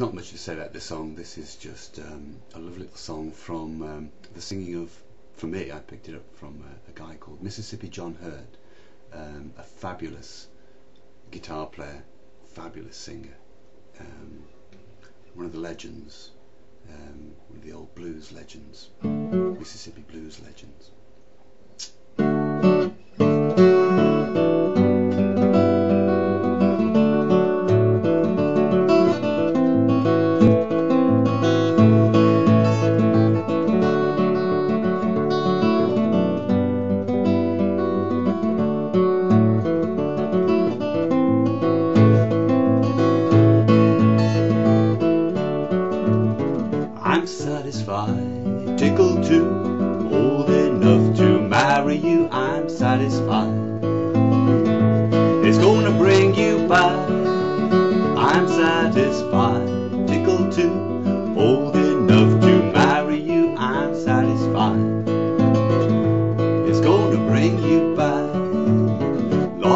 not much to say about this song. This is just um, a lovely little song from um, the singing of, for me, I picked it up from a, a guy called Mississippi John Hurt, um, a fabulous guitar player, fabulous singer, um, one of the legends, um, one of the old blues legends, Mississippi blues legends.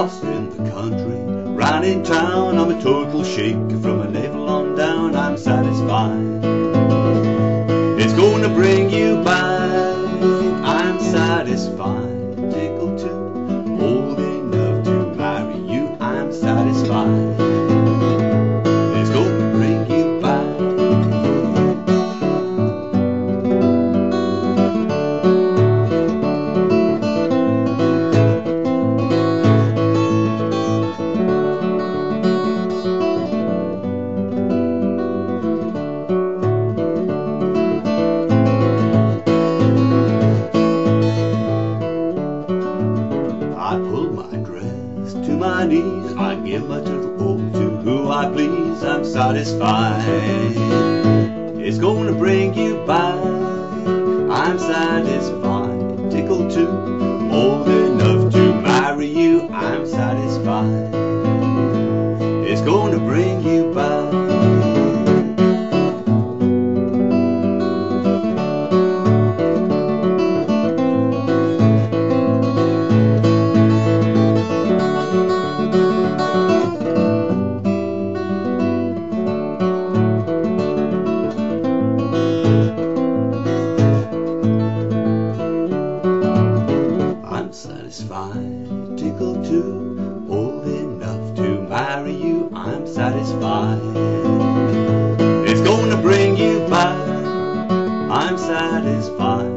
Lost in the country, round in town. I'm a total shake from a navel on down. I'm satisfied. It's gonna bring you back. I'm satisfied. Tickled too, old enough to marry you. I'm satisfied. My knees. I give my turtle poke to who I please. I'm satisfied. It's gonna bring you back. I'm satisfied. Tickled too, old enough to marry you. I'm satisfied. It's gonna bring tickled too, old enough to marry you. I'm satisfied. It's gonna bring you back. I'm satisfied.